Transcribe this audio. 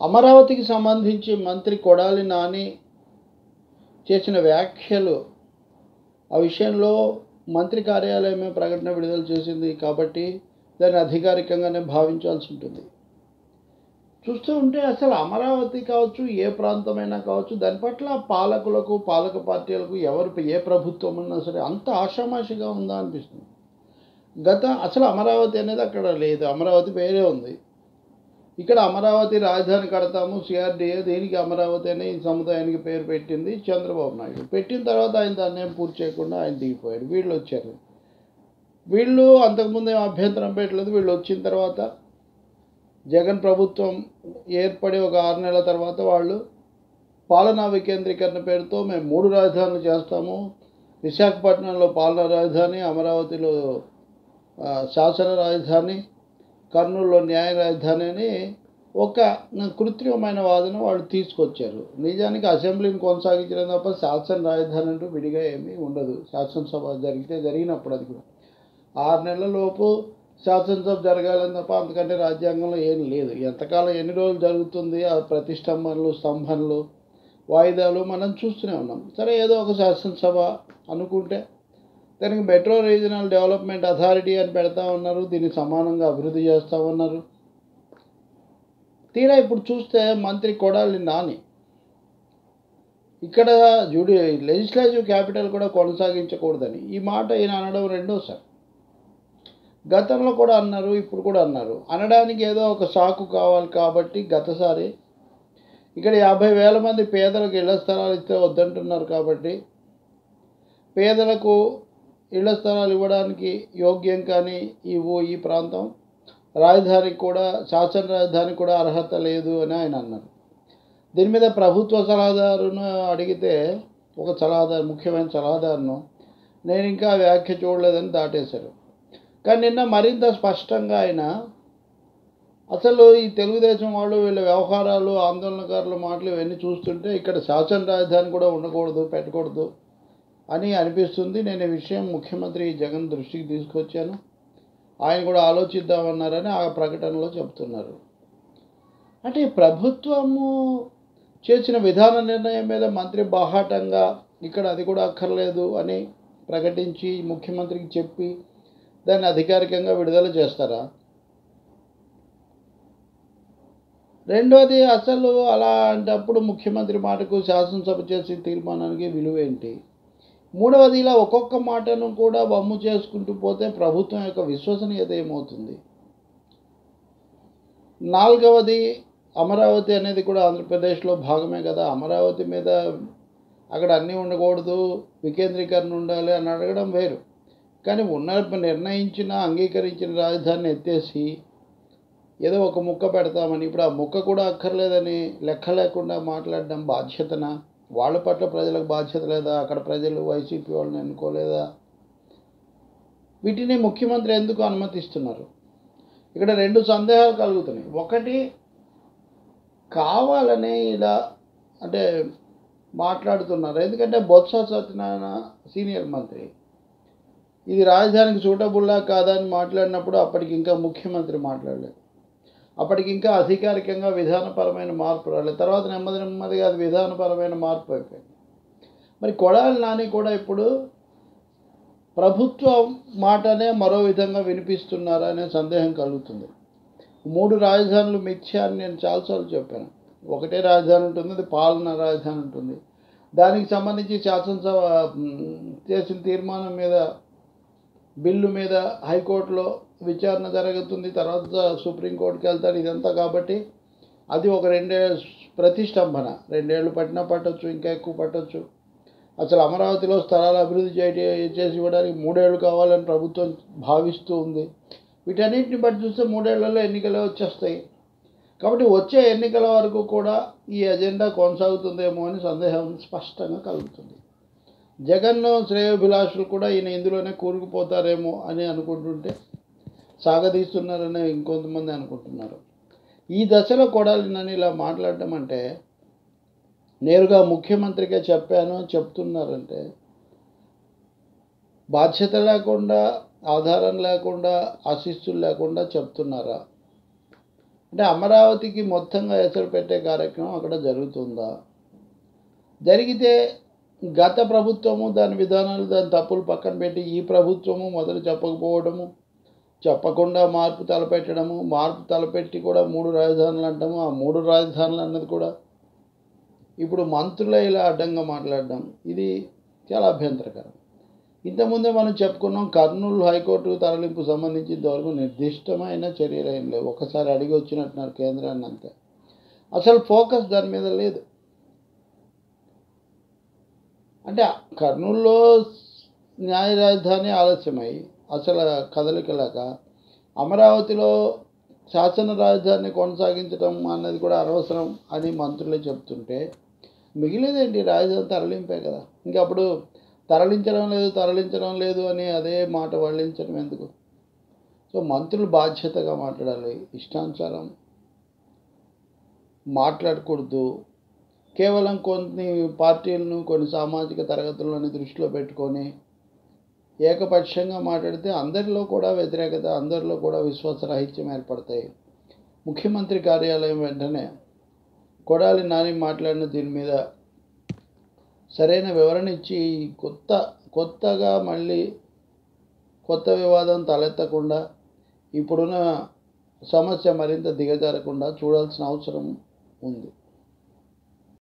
అమరావతికి సంబంధించి మంత్రి కొడాలి నాని చేసిన వ్యాఖ్యలు ఆ విషయంలో మంత్రి కార్యాలయమే ప్రకటన విడుదల చేసింది కాబట్టి దాన్ని అధికారికంగానే భావించాల్సి ఉంటుంది. చూస్తూ ఉంటే అసలు అమరావతి కావచ్చు ఏ ప్రాంతమైనా కావచ్చు దాని పట్ల పాలకులకు పాలక పార్టీలకు ఎవరు ఏ ప్రభుత్వం ఉన్నా సరే అంత ఆషామాషిగా ఉందా అనిపిస్తుంది. గత అసలు అమరావతి అనేది అక్కడ లేదు. అమరావతి వేరే ఉంది. ఇక్కడ అమరావతి రాజధాని కడతాము సిఆర్డీఏ దీనికి అమరావతి అనే ఈ సముదాయానికి పేరు పెట్టింది చంద్రబాబు నాయుడు. పెట్టిన తర్వాత ఆయన దాన్ని ఏం పూర్తి చేయకుండా ఆయన దిగిపోయాడు. వీళ్ళు వచ్చారు. వీళ్ళు అంతకుముందు ఏం అభ్యంతరం పెట్టలేదు. వీళ్ళు వచ్చిన తర్వాత జగన్ ప్రభుత్వం ఏర్పడి ఒక ఆరు నెలల తర్వాత వాళ్ళు పాలనా వికేంద్రీకరణ పేరుతో మేము మూడు రాజధానులు చేస్తాము. విశాఖపట్నంలో పాలనా రాజధాని అమరావతిలో శాసన రాజధాని కర్నూలులో న్యాయ రాజధానిని ఒక కృత్రిమమైన వాదన వాళ్ళు తీసుకొచ్చారు. నిజానికి అసెంబ్లీని కొనసాగించడం తప్ప శాసన రాజధాని అంటూ విడిగా ఏమీ ఉండదు. శాసనసభ జరిగితే జరిగినప్పుడు అది కూడా. ఆరు నెలల లోపు శాసనసభ జరగాలని తప్ప అంతకంటే రాజ్యాంగంలో ఏం లేదు. ఎంతకాలం ఎన్ని రోజులు జరుగుతుంది? ఆ ప్రతిష్టంభనలు స్తంభనలు వాయిదాలు మనం చూస్తూనే ఉన్నాం. సరే ఏదో ఒక శాసనసభ అనుకుంటే దానికి మెట్రో రీజనల్ డెవలప్మెంట్ అథారిటీ అని పెడతా ఉన్నారు. దీన్ని సమానంగా అభివృద్ధి చేస్తూ ఉన్నారు. తీరా ఇప్పుడు చూస్తే మంత్రి కొడాలి నాని. ఇక్కడ జుడి లెజిస్లేటివ్ క్యాపిటల్ కూడా కొనసాగించకూడదని. ఈ మాట ఈయన అనడం రెండోసారి. గతంలో కూడా అన్నారు ఇప్పుడు కూడా అన్నారు. అనడానికి ఏదో ఒక సాకు కావాలి కాబట్టి గతసారి ఇక్కడ యాభై వేల మంది పేదలకు ఇళ్ళ స్థలాలు ఇస్తే వద్దంటున్నారు కాబట్టి పేదలకు ఇళ్ళ స్థలాలు ఇవ్వడానికి యోగ్యం కానీ ఈ ఓ ఈ ప్రాంతం రాజధానికి కూడా శాసన రాజధానికి కూడా అర్హత లేదు అని ఆయన అన్నారు. దీని మీద ప్రభుత్వ సలహాదారును అడిగితే ఒక సలహాదారు ముఖ్యమైన సలహాదారును నేను ఇంకా వ్యాఖ్య చూడలేదని దాటేశారు. కానీ నిన్న మరింత స్పష్టంగా ఆయన అసలు ఈ తెలుగుదేశం వాళ్ళు వీళ్ళ వ్యవహారాలు ఆందోళనకారుల మాటలు ఇవన్నీ చూస్తుంటే ఇక్కడ శాసన రాజధాని కూడా ఉండకూడదు పెట్టకూడదు అని అనిపిస్తుంది. నేను ఈ విషయం ముఖ్యమంత్రి జగన్ దృష్టికి తీసుకొచ్చాను. ఆయన కూడా ఆలోచిద్దామన్నారని ఆ ప్రకటనలో చెప్తున్నారు. అంటే ప్రభుత్వము చేసిన విధాన నిర్ణయం మీద మంత్రి బాహాటంగా ఇక్కడ అది కూడా అక్కర్లేదు అని ప్రకటించి ముఖ్యమంత్రికి చెప్పి దాన్ని అధికారికంగా విడుదల చేస్తారా? రెండోది అసలు అలాంటప్పుడు ముఖ్యమంత్రి మాటకు శాసనసభ చేసిన తీర్మానానికి విలువ ఏంటి? మూడవది ఇలా ఒక్కొక్క మాటను కూడా వమ్ము చేసుకుంటూ పోతే ప్రభుత్వం యొక్క విశ్వసనీయత ఏమవుతుంది? నాలుగవది అమరావతి అనేది కూడా ఆంధ్రప్రదేశ్లో భాగమే కదా. అమరావతి మీద అక్కడ అన్నీ ఉండకూడదు వికేంద్రీకరణ ఉండాలి అని అడగడం వేరు. కానీ ఉన్న నిర్ణయించిన అంగీకరించిన రాజధానిని ఎత్తేసి ఏదో ఒక ముక్క పెడతామని ఇప్పుడు ఆ ముక్క కూడా అక్కర్లేదని లెక్క లేకుండా మాట్లాడడం బాధ్యతనా? వాళ్ళ పట్ల ప్రజలకు బాధ్యత లేదా? అక్కడ ప్రజలు వైసీపీ వాళ్ళని ఎన్నుకోలేదా? వీటిని ముఖ్యమంత్రి ఎందుకు అనుమతిస్తున్నారు? ఇక్కడ రెండు సందేహాలు కలుగుతున్నాయి. ఒకటి కావాలని ఇలా అంటే మాట్లాడుతున్నారు. ఎందుకంటే బొత్స సత్యనారాయణ సీనియర్ మంత్రి. ఇది రాజధానికి సూటబుల్లా కాదా అని మాట్లాడినప్పుడు అప్పటికి ఇంకా ముఖ్యమంత్రి మాట్లాడలేదు. అప్పటికి ఇంకా అధికారికంగా విధానపరమైన మార్పు రాలేదు. తర్వాత నెమ్మది నెమ్మదిగా అది విధానపరమైన మార్పు అయిపోయింది. మరి కొడాలి నాని కూడా ఇప్పుడు ప్రభుత్వ మాటనే మరో విధంగా వినిపిస్తున్నారా అనే సందేహం కలుగుతుంది. మూడు రాజధానులు మిథ్యా అని నేను చాలాసార్లు చెప్పాను. ఒకటే రాజధాని ఉంటుంది అది పాలన రాజధాని ఉంటుంది. దానికి సంబంధించి శాసనసభ చేసిన తీర్మానం మీద బిల్లు మీద హైకోర్టులో విచారణ జరుగుతుంది తర్వాత సుప్రీంకోర్టుకి వెళ్తారు ఇదంతా కాబట్టి. అది ఒక రెండే ప్రతిష్టంభన. రెండేళ్ళు పట్టినా పట్టొచ్చు ఇంకా ఎక్కువ పట్టొచ్చు. అసలు అమరావతిలో స్థలాలు అభివృద్ధి చేయ చేసి ఇవ్వడానికి మూడేళ్ళు కావాలని ప్రభుత్వం భావిస్తూ ఉంది. వీటన్నిటిని బట్టి చూస్తే మూడేళ్ళలో ఎన్నికలే వచ్చేస్తాయి. కాబట్టి వచ్చే ఎన్నికల వరకు కూడా ఈ ఎజెండా కొనసాగుతుందేమో అని సందేహం స్పష్టంగా కలుగుతుంది. జగన్ శ్రేయోభిలాషులు కూడా ఈయన ఇందులోనే కూరుకుపోతారేమో అని అనుకుంటుంటే సాగదీస్తున్నారని ఇంకొంతమంది అనుకుంటున్నారు. ఈ దశలో కూడా నన్ను ఇలా మాట్లాడటం అంటే నేరుగా ముఖ్యమంత్రిగా చెప్పాను చెప్తున్నారంటే బాధ్యత లేకుండా ఆధారం లేకుండా ఆశిస్తులు లేకుండా చెప్తున్నారా? అంటే అమరావతికి మొత్తంగా ఎసరు పెట్టే కార్యక్రమం అక్కడ జరుగుతుందా? జరిగితే గత ప్రభుత్వము దాని విధానాలు దాని తప్పులు పక్కన పెట్టి ఈ ప్రభుత్వము మొదలు చెప్పకపోవడము చెప్పకుండా మార్పు తలపెట్టడము మార్పు తలపెట్టి కూడా మూడు రాజధానులు అంటాము. ఆ మూడు రాజధానులు అన్నది కూడా ఇప్పుడు మంత్రులే ఇలా అడ్డంగా మాట్లాడడం ఇది చాలా అభ్యంతరకరం. ఇంతకుముందే మనం చెప్పుకున్నాం కర్నూలు హైకోర్టు తరలింపు సంబంధించి ఇంతవరకు నిర్దిష్టమైన చర్యలు ఏం లేవు. ఒకసారి అడిగి వచ్చినట్టున్నారు కేంద్రాన్ని అంతే. అసలు ఫోకస్ దాని మీద లేదు. అంటే కర్నూలులో న్యాయ రాజధాని ఆలస్యమై అసలు కదలిక లేక అమరావతిలో శాసన రాజధానిని కొనసాగించడం అన్నది కూడా అనవసరం అని మంత్రులే చెప్తుంటే మిగిలేదేంటి? రాజధాని తరలింపే కదా. ఇంకా అప్పుడు తరలించడం లేదు తరలించడం లేదు అని అదే మాట వల్లించడం ఎందుకు? సో మంత్రులు బాధ్యతగా మాట్లాడాలి. ఇష్టానుసారం మాట్లాడకూడదు. కేవలం కొన్ని పార్టీలను కొన్ని సామాజిక తరగతులను దృష్టిలో పెట్టుకొని ఏకపక్షంగా మాట్లాడితే అందరిలో కూడా వ్యతిరేకత అందరిలో కూడా విశ్వాసరాహిత్యం ఏర్పడతాయి. ముఖ్యమంత్రి కార్యాలయం వెంటనే కొడాలి నాని మాట్లాడిన దీని మీద సరైన వివరణ ఇచ్చి కొత్త కొత్తగా మళ్ళీ కొత్త వివాదం తలెత్తకుండా ఇప్పుడున్న సమస్య మరింత దిగజారకుండా చూడాల్సిన అవసరం ఉంది.